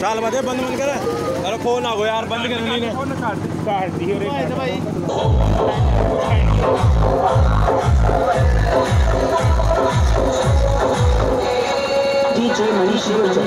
चाल बजे बंद बंद कर। अरे फ़ोन आ हो यार, बंद कर ली ने काट दी रे भाई डीजे मनीष गुर्जर